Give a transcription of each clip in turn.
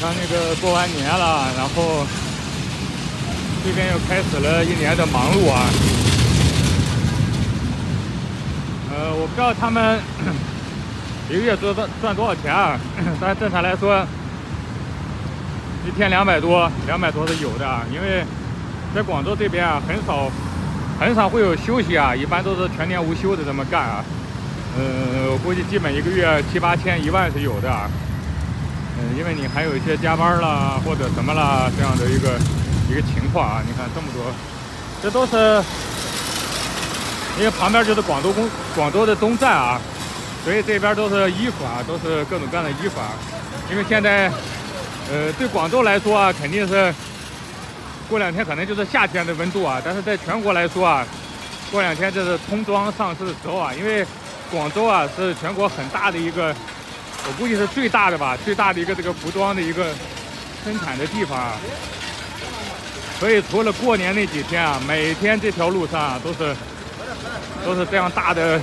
看那个过完年了，然后这边又开始了一年的忙碌啊。呃，我不知道他们 一个月赚赚赚多少钱啊，但正常来说，一天两百多，两百多是有的啊。因为在广州这边啊，很少很少会有休息啊，一般都是全年无休的这么干啊。呃，我估计基本一个月七八千、一万是有的啊。嗯，因为你还有一些加班啦或者什么啦这样的一个一个情况啊。你看这么多，这都是因为旁边就是广州公广州的东站啊，所以这边都是衣服啊，都是各种各样的衣服啊。因为现在，呃，对广州来说啊，肯定是过两天可能就是夏天的温度啊，但是在全国来说啊，过两天就是冬装上市的时候啊，因为。广州啊，是全国很大的一个，我估计是最大的吧，最大的一个这个服装的一个生产的地方啊。所以除了过年那几天啊，每天这条路上啊都是都是这样大的，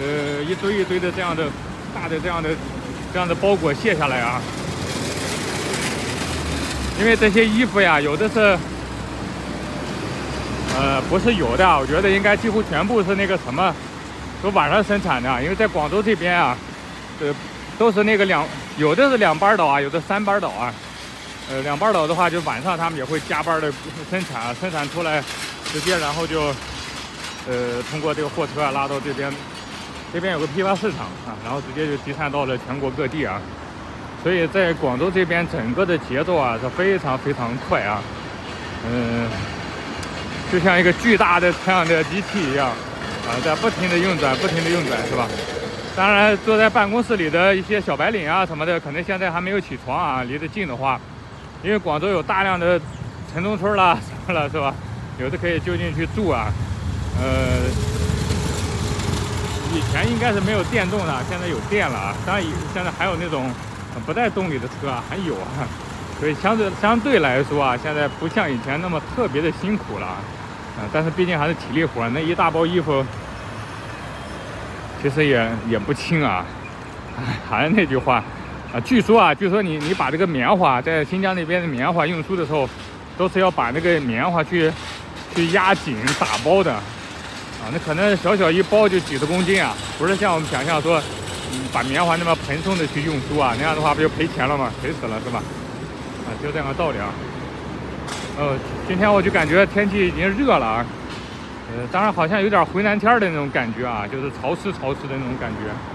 呃，一堆一堆的这样的大的这样的这样的包裹卸下来啊。因为这些衣服呀，有的是，呃，不是有的，我觉得应该几乎全部是那个什么。都晚上生产的，因为在广州这边啊，呃，都是那个两，有的是两班倒啊，有的三班倒啊。呃，两班倒的话，就晚上他们也会加班的 生产，生产出来，直接然后就，呃，通过这个货车啊拉到这边，这边有个批发市场啊，然后直接就集散到了全国各地啊。所以在广州这边整个的节奏啊是非常非常快啊，嗯，就像一个巨大的这样的机器一样。啊，在不停的运转，不停的运转，是吧？当然，坐在办公室里的一些小白领啊什么的，可能现在还没有起床啊。离得近的话，因为广州有大量的城中村啦 什么了，是吧？有的可以就近去住啊。呃，以前应该是没有电动的，现在有电了啊。当然，现在还有那种不带动力的车啊，还有啊。所以相对相对来说啊，现在不像以前那么特别的辛苦了。啊，但是毕竟还是体力活，那一大包衣服，其实也也不轻啊。还是那句话，啊，据说啊，据说你你把这个棉花在新疆那边的棉花运输的时候，都是要把那个棉花去去压紧打包的，啊，那可能小小一包就几十公斤啊，不是像我们想象说，嗯，把棉花那么蓬松的去运输啊，那样的话不就赔钱了吗？赔死了是吧？啊，就这样的道理啊。呃，今天我就感觉天气已经热了啊，呃，当然好像有点回南天的那种感觉啊，就是潮湿潮湿的那种感觉。